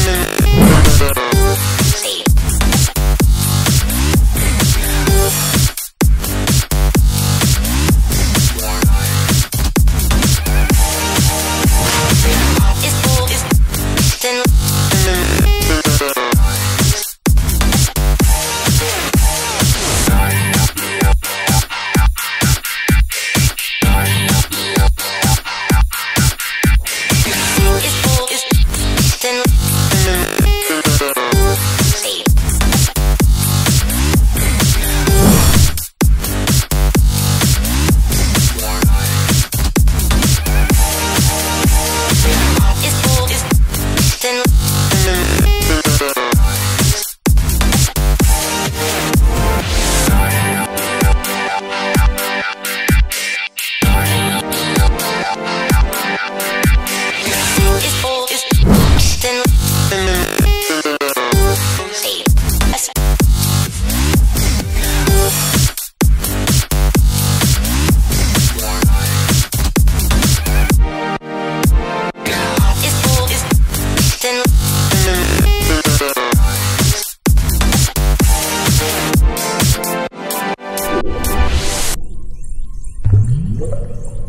Listen. Yeah.